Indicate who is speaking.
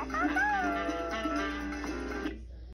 Speaker 1: Go, go, go.